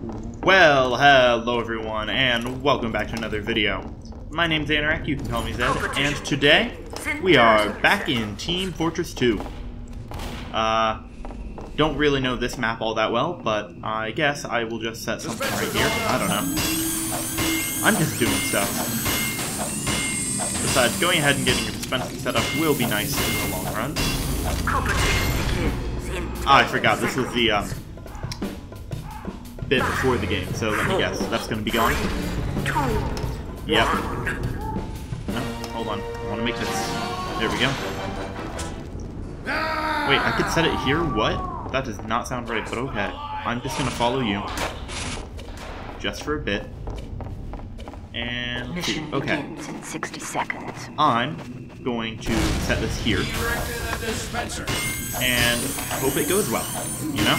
Well, hello everyone, and welcome back to another video. My name's Anirak, you can call me Zed, and today we are back in Team Fortress 2. Uh, don't really know this map all that well, but I guess I will just set something right here. I don't know. I'm just doing stuff. Besides, going ahead and getting your dispensing set up will be nice in the long run. Ah, I forgot, this was the, um, bit before the game, so let me guess. That's gonna be gone? Yep. No, hold on. I wanna make this. There we go. Wait, I could set it here? What? That does not sound right, but okay. I'm just gonna follow you. Just for a bit. And. Mission Okay. begins in 60 seconds. I'm going to set this here. And hope it goes well. You know?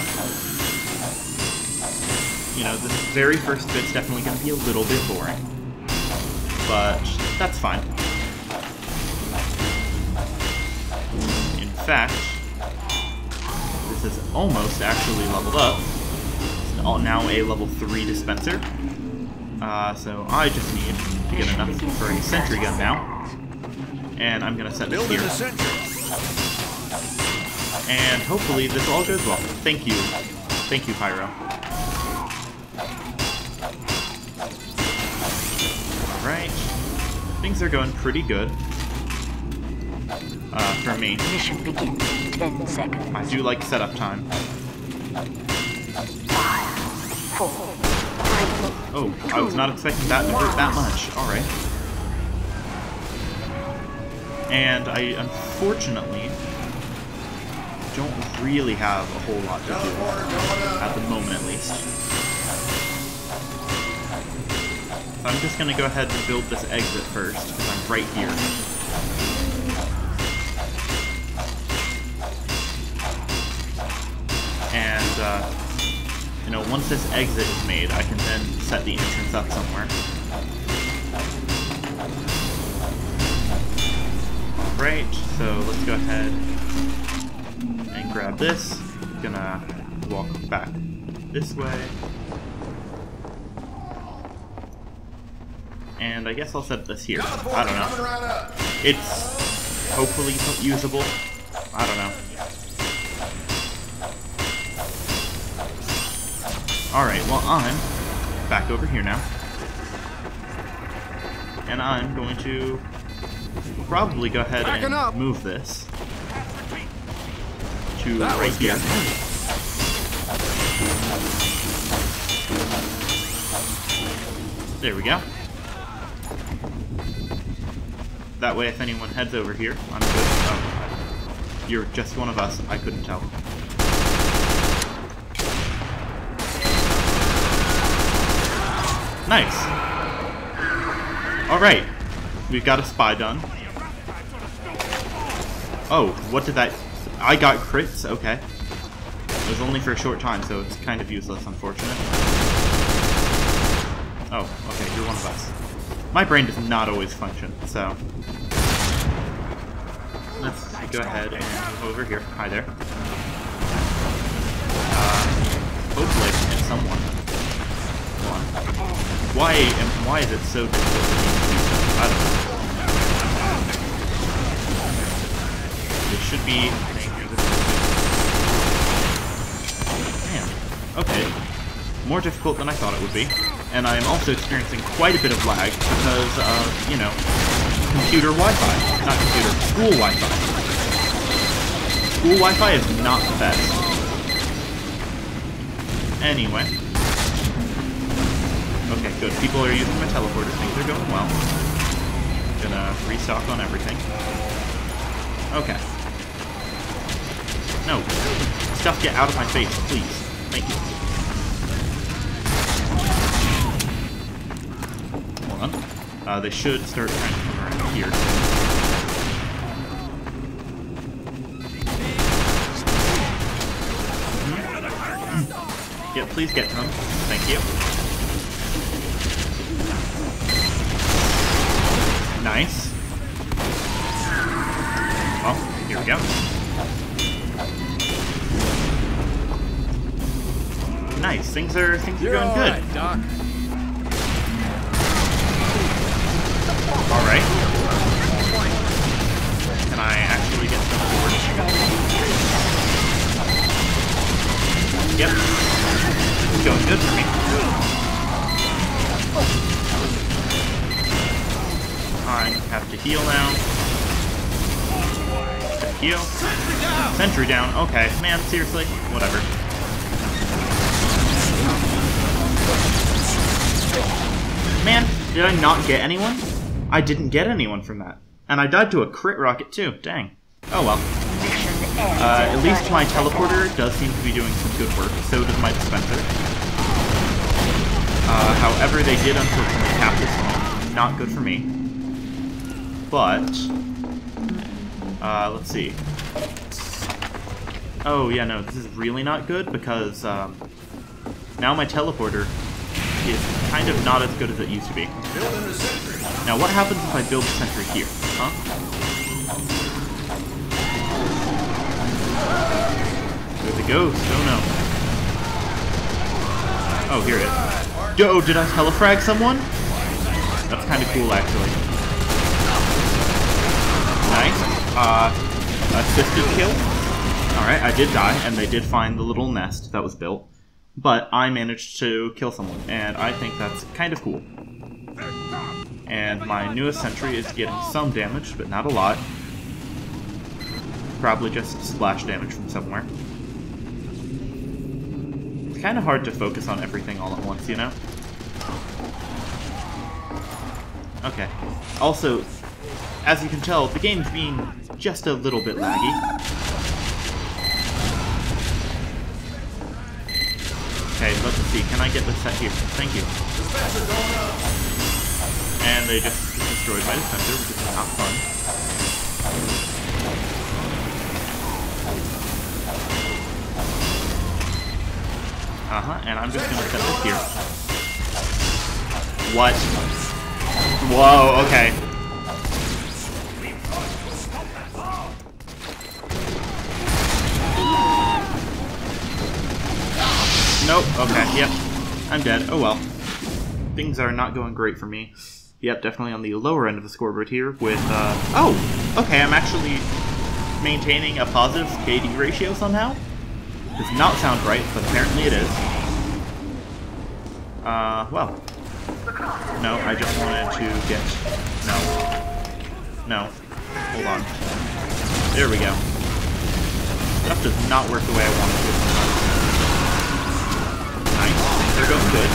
You know, this very first bit's definitely going to be a little bit boring. But that's fine. In fact, this is almost actually leveled up. It's now a level 3 dispenser. Uh, so I just need to get enough for a sentry gun now. And I'm gonna set this here. And hopefully this all goes well. Thank you. Thank you, Pyro. Things are going pretty good. Uh, for me. Mission begins in 10 seconds. I do like setup time. Five, four, three, Oh, I was not expecting that to hurt that much. Alright. And I unfortunately don't really have a whole lot to do. At the moment, at least. So I'm just gonna go ahead and build this exit first, because I'm right here. And, uh, you know, once this exit is made, I can then set the entrance up somewhere. Alright, so let's go ahead and grab this. Gonna walk back this way. And I guess I'll set this here. I don't know. Coming right up. It's hopefully usable. I don't know. Alright, well I'm back over here now. And I'm going to probably go ahead and move this to That right here. There we go. That way, if anyone heads over here, I'm good. Oh, you're just one of us. I couldn't tell. Nice. All right, we've got a spy done. Oh, what did that? I got crits. Okay. It was only for a short time, so it's kind of useless, unfortunate. Oh, okay, you're one of us. My brain does not always function, so... Let's go ahead and over here. Hi there. Uh, hopefully I can hit someone. Why, am, why is it so difficult? I don't know. It should be... Man. Okay. More difficult than I thought it would be. And I am also experiencing quite a bit of lag because of, you know, computer Wi-Fi. Not computer, school Wi-Fi. School Wi-Fi is not the best. Anyway. Okay, good. People are using my teleporter. Things are going well. Gonna restock on everything. Okay. No. Stuff get out of my face, please. Thank you. Hold on. Uh, they should start trying here. Yeah, please get to them. Thank you. Nice. Well, here we go. nice. Things are things are You're going good. right, Doc. Yep. It's going good for me. I have to heal now. To heal. Sentry down. Okay, man, seriously? Whatever. Man, did I not get anyone? I didn't get anyone from that. And I died to a crit rocket too. Dang. Oh well. Uh, at least my teleporter does seem to be doing some good work. So does my dispenser. Uh, however, they did unfortunately cap this one. Not good for me. But, uh, let's see. Oh yeah, no, this is really not good because um, now my teleporter is kind of not as good as it used to be. Now, what happens if I build a sentry here? Huh? A ghost. Oh no. Oh, here it is. Yo, did I telefrag someone? That's kind of cool, actually. Nice. Uh, assisted kill. Alright, I did die, and they did find the little nest that was built. But I managed to kill someone, and I think that's kind of cool. And my newest sentry is getting some damage, but not a lot. Probably just splash damage from somewhere. Kind of hard to focus on everything all at once, you know? Okay. Also, as you can tell, the game's being just a little bit laggy. Okay, let's see. Can I get this set here? Thank you. And they just destroyed my dispenser, which is not fun. Uh-huh, and I'm just gonna set this here. What? Whoa, okay. Nope, okay, yep. I'm dead. Oh well things are not going great for me. Yep, definitely on the lower end of the scoreboard here with, uh, oh, okay, I'm actually maintaining a positive KD ratio somehow. Does not sound right, but apparently it is. Uh, well. No, I just wanted to get, no. No. Hold on. There we go. Stuff does not work the way I want it to. Nice. They're going good.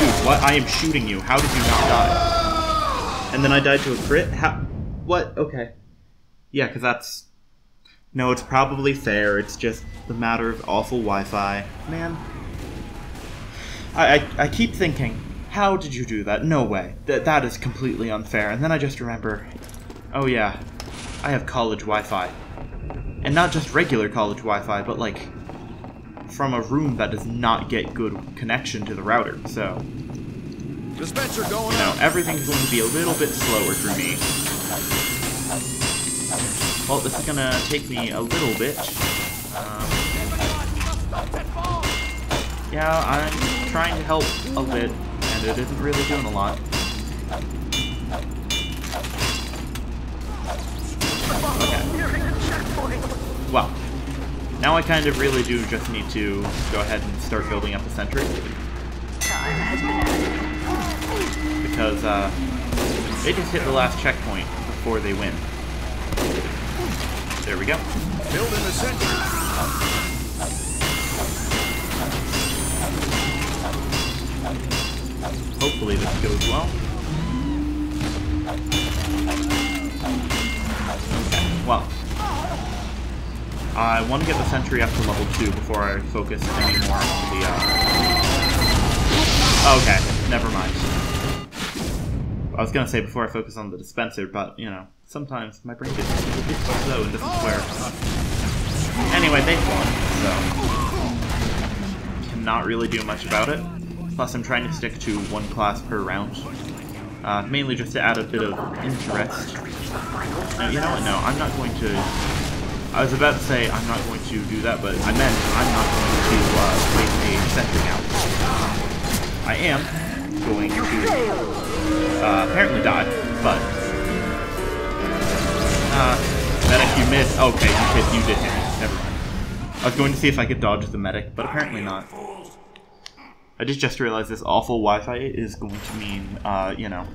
Dude, what? I am shooting you. How did you not die? And then I died to a crit? How? What? Okay. Yeah, because that's... No, it's probably fair. It's just the matter of awful Wi-Fi. Man. I, I, I keep thinking, how did you do that? No way. That that is completely unfair. And then I just remember, oh yeah, I have college Wi-Fi. And not just regular college Wi-Fi, but like from a room that does not get good connection to the router. So, Dispenser going you know, everything's going to be a little bit slower for me. Well, this is gonna take me a little bit. Um, yeah, I'm trying to help a bit, and it isn't really doing a lot. Okay. Well, now I kind of really do just need to go ahead and start building up a sentry. Time has been added. Because uh, they just hit the last checkpoint before they win. There we go. Building the sentry. Hopefully this goes well. Okay, well. I want to get the sentry up to level 2 before I focus any more on the, uh... Okay, never mind. I was gonna say before I focus on the dispenser, but, you know, sometimes my brain gets bit slow, and is where... Anyway, they won, so... Cannot really do much about it. Plus, I'm trying to stick to one class per round. Uh, mainly just to add a bit of interest. You know what? No, I'm not going to... I was about to say I'm not going to do that, but I meant I'm not going to uh, place a sentry out. I am going to uh, apparently died, but... Uh, medic, you missed. Okay, you hit, you did hit me. Never mind. I was going to see if I could dodge the medic, but apparently not. I did just realize this awful Wi-Fi is going to mean, uh, you know,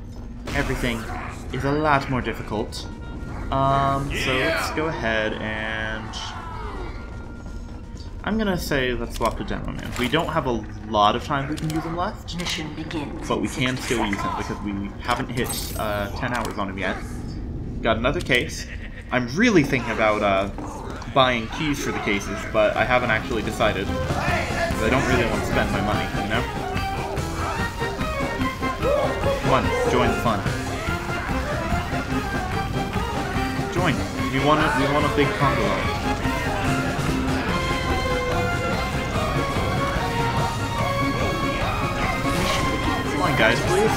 everything is a lot more difficult. Um, so let's go ahead and... I'm gonna say let's swap to Demo Man. We don't have a lot of time we can use him left, Mission begins. but we can still use him seconds. because we haven't hit uh, 10 hours on him yet. Got another case. I'm really thinking about uh, buying keys for the cases, but I haven't actually decided. I don't really want to spend my money, you know? Come on, join the fun. Join. We want a, we want a big combo. Guys, please.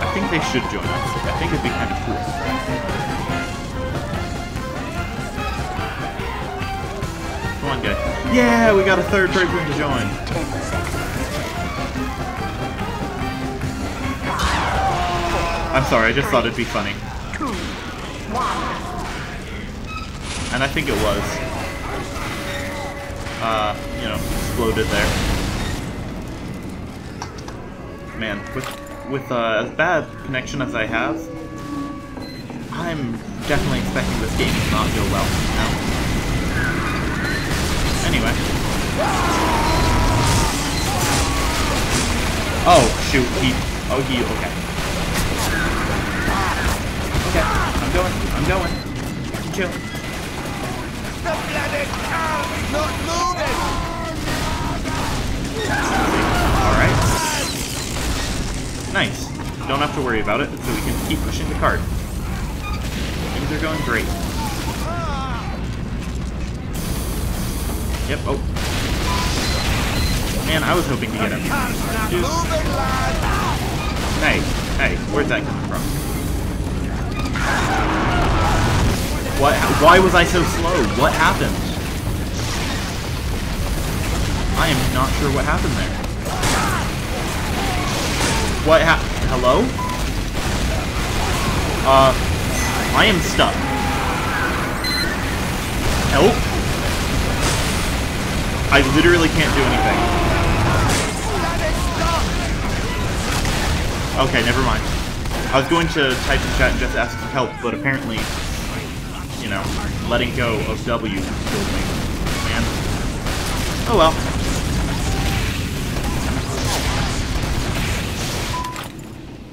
I think they should join us. I think it'd be kind of cool. Come on, guys. Yeah, we got a third person to join. I'm sorry, I just thought it'd be funny. And I think it was. Uh, you know, exploded there. Man, with with uh, as bad connection as I have, I'm definitely expecting this game to not go well. Know? Anyway. Oh shoot, he. Oh he. Okay. Okay, I'm going. I'm going. I'm not moving! Alright. Nice. Don't have to worry about it, so we can keep pushing the cart. Things are going great. Yep, oh. Man, I was hoping to get him. Hey, hey, where's that coming from? What? Why was I so slow? What happened? I am not sure what happened there. What hap- Hello? Uh, I am stuck. Help? I literally can't do anything. Okay, never mind. I was going to type in chat and just ask for help, but apparently, you know, letting go of W killed me. Man. Oh well.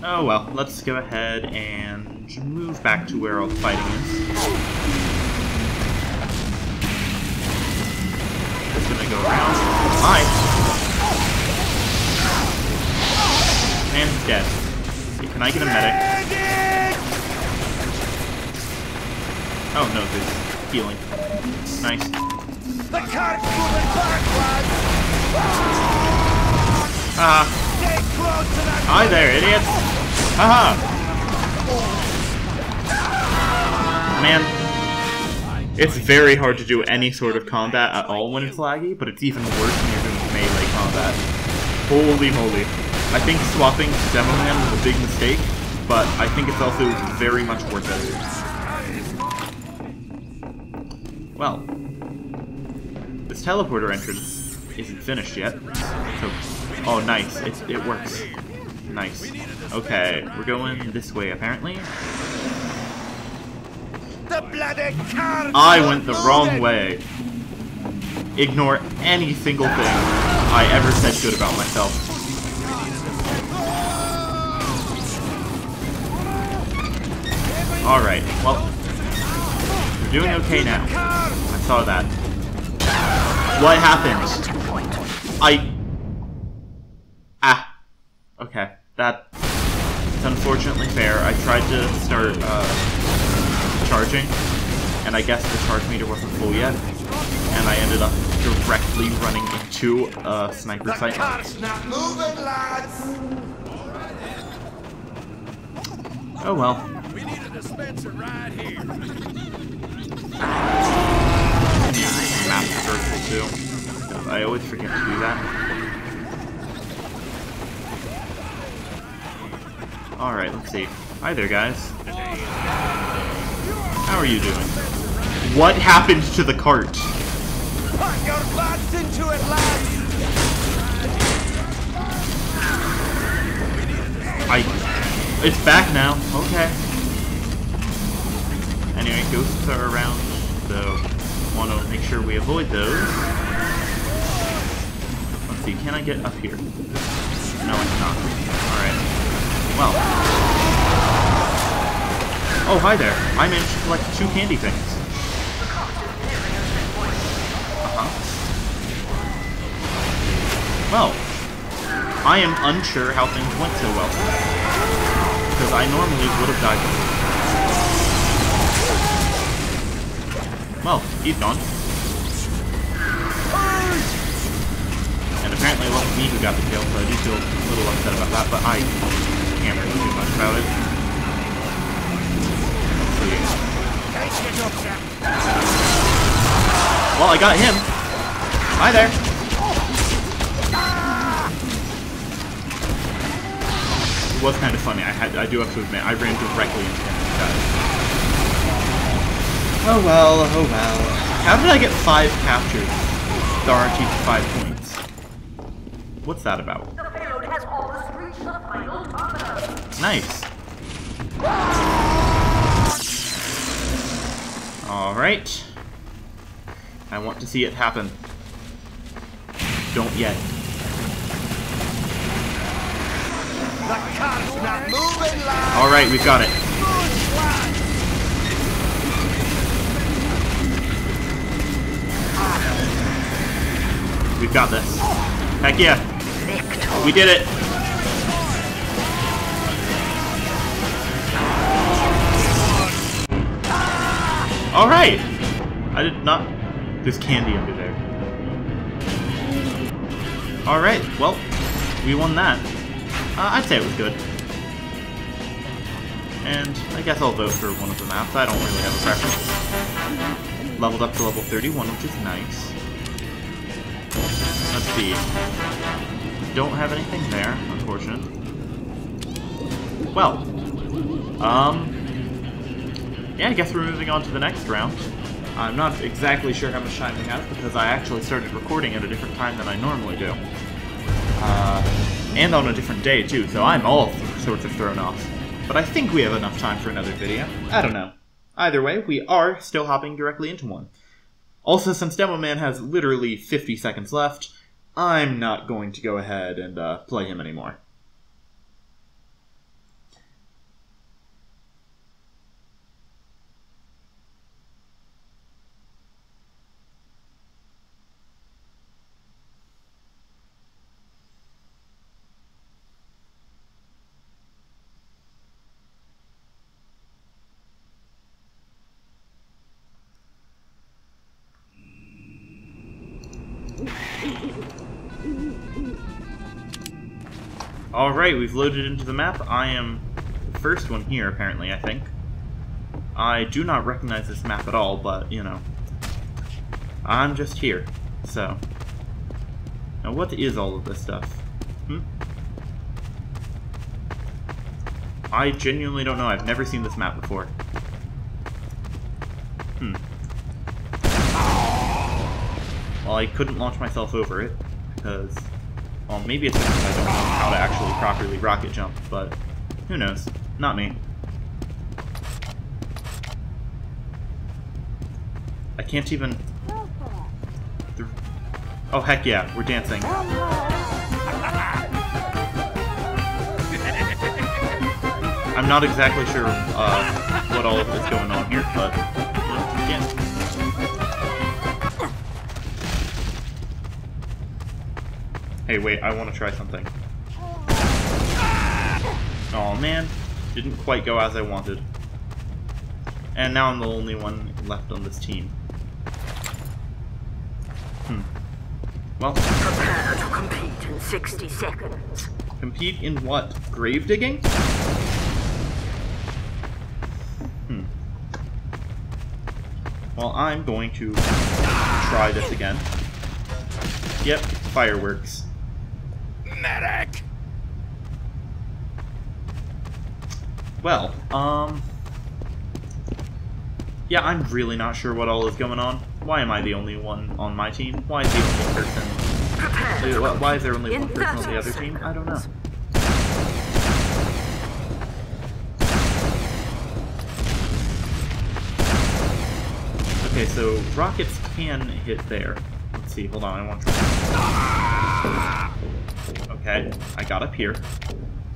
Oh well, let's go ahead and move back to where all the fighting is. Just gonna go around. Hi! And dead. Can I get a medic? Oh no, there's healing. Nice. The car's moving back! Ah, hi there, idiots! Haha! Man, it's very hard to do any sort of combat at all when it's laggy, but it's even worse when you're doing melee combat. Holy moly. I think swapping to Demo Man was a big mistake, but I think it's also very much worth it. Well, this teleporter entrance isn't finished yet. So, oh, nice. It, it works. Nice. Okay, we're going this way, apparently. The bloody car! I went the wrong way. Ignore any single thing I ever said good about myself. Alright, well, we're doing okay now. I saw that. What happened? I... Ah. Okay, that... It's unfortunately fair. I tried to start, uh, charging, and I guess the charge meter wasn't full yet, and I ended up directly running into a sniper sight. car's not moving, lads! Oh well. We need a dispenser right here. Map too. I always forget to do that. Alright, let's see. Hi there, guys. How are you doing? What happened to the cart? Put your butts into it, lads! I... It's back now. Okay. Anyway, ghosts are around, so want to make sure we avoid those. Let's see, can I get up here? No, I cannot. Alright. Well. Oh, hi there. I managed to collect two candy things. Uh-huh. Well, I am unsure how things went so well. Because I normally would have died. Well, he's gone. And apparently it wasn't me who got the kill, so I do feel a little upset about that, but I can't really do much about it. Up, sir. Well, I got him. Hi there. It was kind of funny. I had, I do have to admit, I ran directly into him. Oh well, oh well. How did I get five captures? The RNG for five points. What's that about? The payload has all the screenshots of my old automata. Nice. Alright. I want to see it happen. Don't yet. The car's not moving! Alright, we've got it. We've got this. Heck yeah. We did it. Alright. I did not... There's candy under there. Alright, well, we won that. Uh, I'd say it was good. And I guess I'll vote for one of the maps. I don't really have a preference. Leveled up to level 31, which is nice. Let's see. Don't have anything there, unfortunately. Well, um, yeah, I guess we're moving on to the next round. I'm not exactly sure how much time we have because I actually started recording at a different time than I normally do. Uh, and on a different day too, so I'm all sorts of thrown off. But I think we have enough time for another video. I don't know. Either way, we are still hopping directly into one. Also, since Demo Man has literally 50 seconds left, I'm not going to go ahead and uh, play him anymore. Alright, we've loaded into the map. I am the first one here, apparently, I think. I do not recognize this map at all, but, you know. I'm just here, so. Now, what is all of this stuff? Hmm? I genuinely don't know. I've never seen this map before. Hmm. Well, I couldn't launch myself over it, because well, maybe it's I don't to actually properly rocket jump, but who knows? Not me. I can't even... Oh, heck yeah, we're dancing. I'm not exactly sure uh, what all of is going on here, but. Hey, wait, I want to try something. Oh man, didn't quite go as I wanted. And now I'm the only one left on this team. Hmm. Well, Prepare to compete in 60 seconds. compete in what? Grave digging? Hmm. Well, I'm going to try this again. Yep, fireworks. Medic! Well, um... Yeah, I'm really not sure what all is going on. Why am I the only one on my team? Why is the only person... Why why is there only one person on the other team? I don't know. Okay, so rockets can hit there. Let's see, hold on, I want to... Okay, I got up here,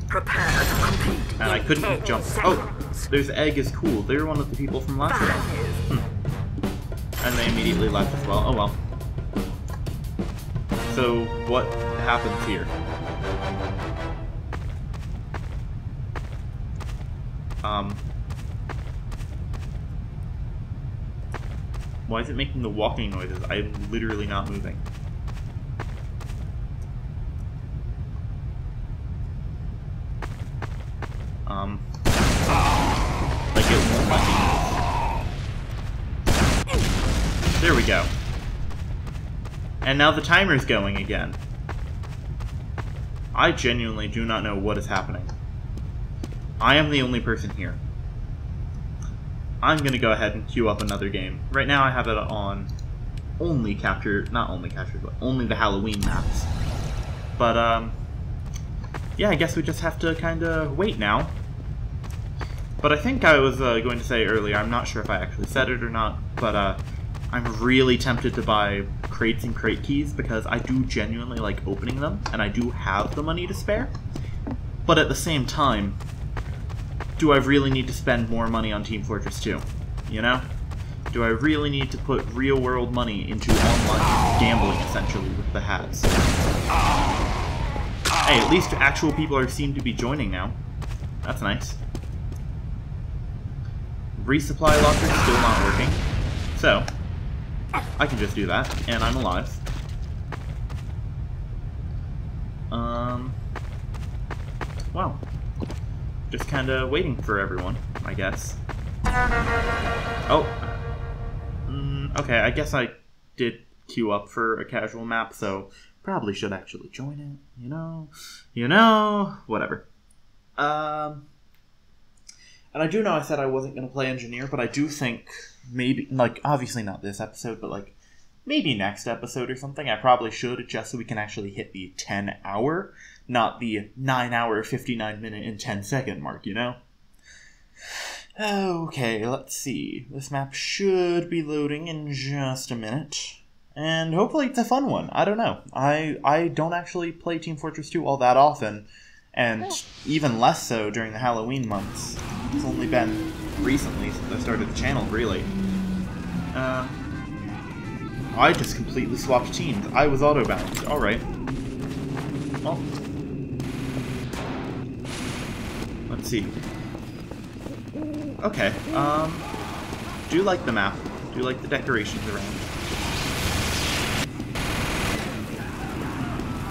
Prepare to compete and I couldn't jump. seconds. Oh, there's Egg is cool. They're one of the people from last round. Five, And they immediately left as well. Oh well. So, what happens here? Um... Why is it making the walking noises? I'm literally not moving. Um... Like it won't let me. There we go. And now the timer's going again. I genuinely do not know what is happening. I am the only person here. I'm gonna go ahead and queue up another game. Right now I have it on only capture, not only capture, but only the Halloween maps. But, um, yeah, I guess we just have to kind of wait now. But I think I was uh, going to say earlier, I'm not sure if I actually said it or not, but uh, I'm really tempted to buy crates and crate keys because I do genuinely like opening them, and I do have the money to spare. But at the same time, do I really need to spend more money on Team Fortress 2? You know? Do I really need to put real world money into online gambling essentially with the hats? Hey, at least actual people are seem to be joining now. That's nice. Resupply locker still not working. So, I can just do that, and I'm alive. Um, well, just kind of waiting for everyone, I guess. Oh, mm, okay, I guess I did queue up for a casual map, so probably should actually join it, you know? You know? Whatever. Um, and I do know I said I wasn't going to play engineer, but I do think maybe, like, obviously not this episode, but like maybe next episode or something. I probably should just so we can actually hit the 10 hour, not the 9 hour, 59 minute, and 10 second mark, you know? Okay, let's see. This map should be loading in just a minute. And hopefully it's a fun one. I don't know. I I don't actually play Team Fortress 2 all that often, and even less so during the Halloween months. It's only been recently since I started the channel, really. Uh, I just completely swapped teams. I was auto-balanced. Alright. Well. Let's see. Okay, um... Do you like the map. Do you like the decorations around.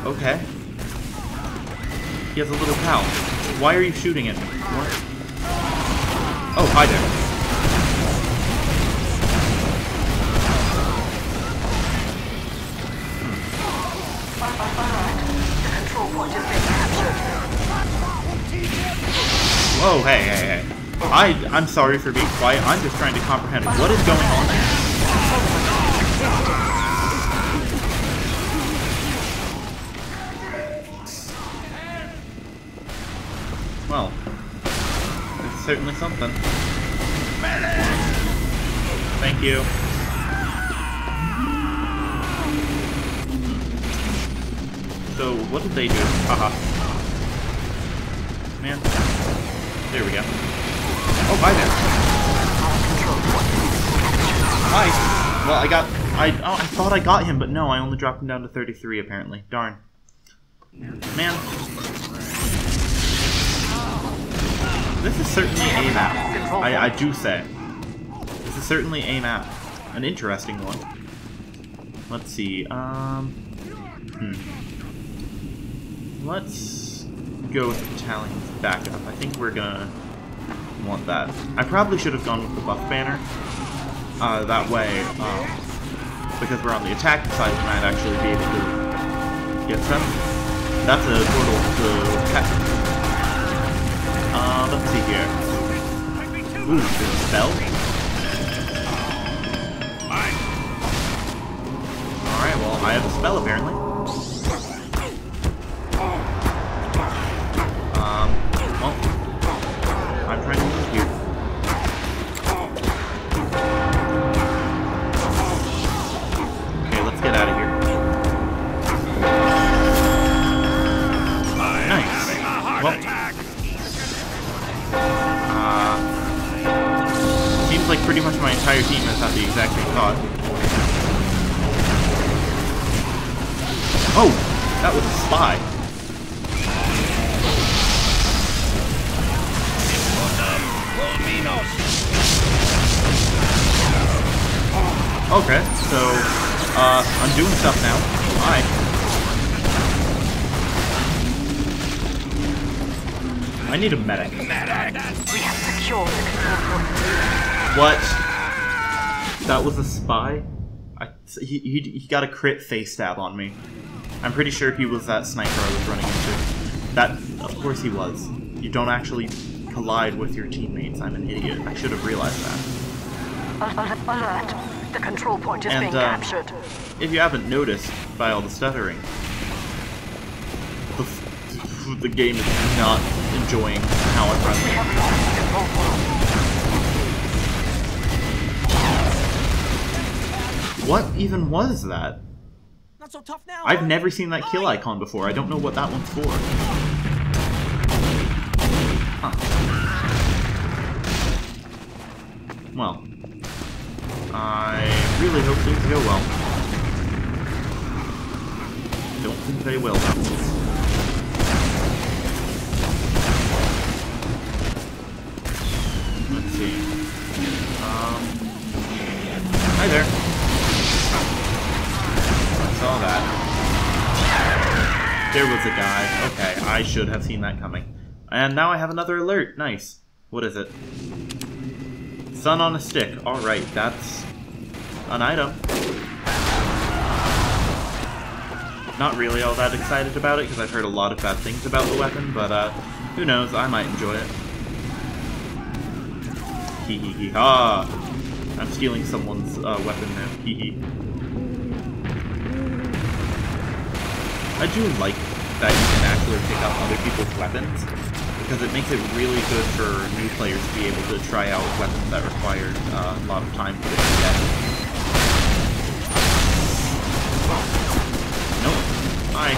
Okay. He has a little pal. Why are you shooting at me? What? Oh, hi there. Captured. Whoa, hey, hey, hey. I, I'm sorry for being quiet. I'm just trying to comprehend what is going on here. Certainly something. Thank you. So, what did they do? Haha. Man. There we go. Oh, hi there. Hi. Well, I got... I, oh, I thought I got him, but no, I only dropped him down to 33, apparently. Darn. Man. This is certainly a map. I, I do say. This is certainly a map. An interesting one. Let's see, um... Hmm. Let's go with Battalion's backup. I think we're gonna want that. I probably should have gone with the buff banner. Uh, that way, um, because we're on the attack side, we might actually be able to get some. That's a portal to. Let's see here. Ooh, a spell. Alright, well, I have a spell apparently. Entire team has had the exact same thought. Oh, that was a spy. Okay, so, uh, I'm doing stuff now. Hi. I need a medic. Medic! We have secured the control point. What? That was a spy? I, he, he, he got a crit face stab on me. I'm pretty sure he was that sniper I was running into. That, of course he was. You don't actually collide with your teammates. I'm an idiot. I should have realized that. Alert! The control point is And, being uh, captured. If you haven't noticed by all the stuttering, the, the game is not enjoying how I'm running. What even was that? Not so tough now. I've never seen that kill icon before. I don't know what that one's for. Huh. Well, I really hope things go well. Don't think they will. Let's see. Um, hi there. Saw that. There was a guy. Okay, I should have seen that coming. And now I have another alert. Nice. What is it? Sun on a stick. Alright, that's an item. Not really all that excited about it because I've heard a lot of bad things about the weapon, but uh, who knows, I might enjoy it. Hee hee hee ha! I'm stealing someone's uh, weapon now. Hee hee. I do like that you can actually pick up other people's weapons because it makes it really good for new players to be able to try out weapons that require uh, a lot of time to get. Nope. Hi.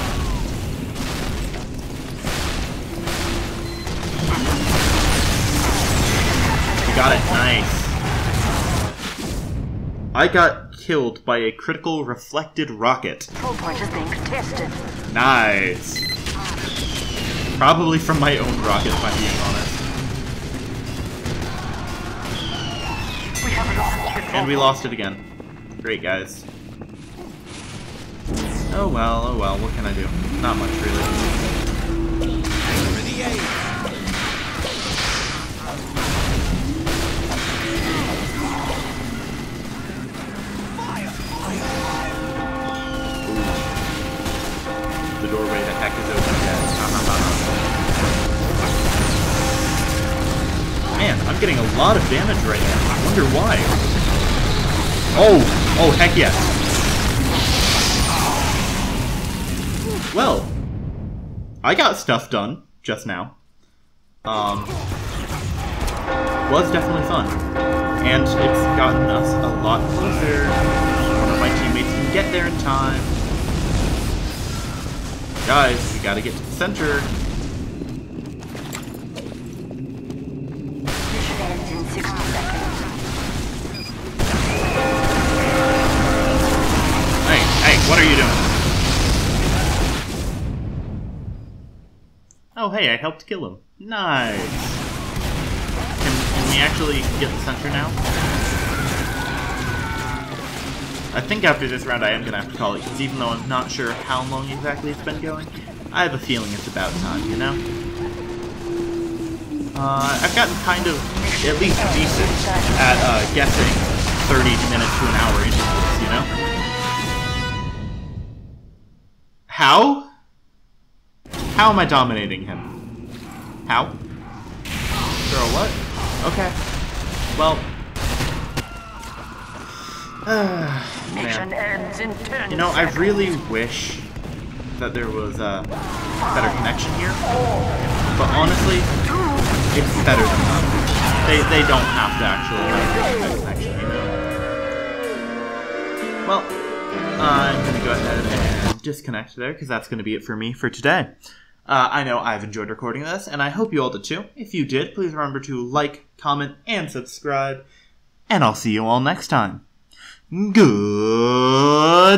You got it. Nice. I got killed by a critical reflected rocket. Control point is being contested. Nice. Probably from my own rocket, if I'm being honest. We have lost control And we lost it again. Great, guys. Oh well, oh well, what can I do? Not much, really. The doorway the heck is open again. Man, I'm getting a lot of damage right now. I wonder why. Oh! Oh, heck yes. Well, I got stuff done just now. Um, was definitely fun. And it's gotten us a lot closer. One of my teammates can get there in time. Guys, we gotta get to the center. Mission ends in 60 seconds. Hey, hey, what are you doing? Oh, hey, I helped kill him. Nice. Can, can we actually get the center now? I think after this round I am going to have to call it, because even though I'm not sure how long exactly it's been going, I have a feeling it's about time, you know? Uh, I've gotten kind of, at least decent, at uh, guessing 30 minutes to an hour intervals, you know? How? How am I dominating him? How? Girl, what? Okay. Well. Mission ends in 10 You know, I really wish that there was a better connection here. But honestly, it's better than nothing. They, they don't have to actually have a connection, you know? Well, I'm going to go ahead and disconnect there because that's going to be it for me for today. Uh, I know I've enjoyed recording this, and I hope you all did too. If you did, please remember to like, comment, and subscribe. And I'll see you all next time. Goodbye.